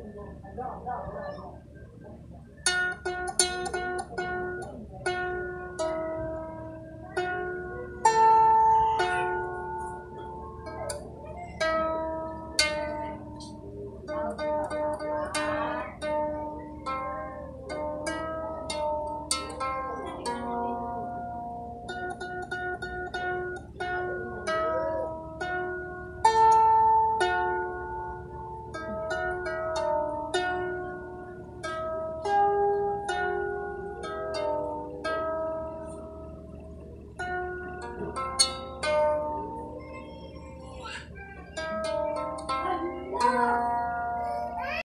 嗯，我知道，我，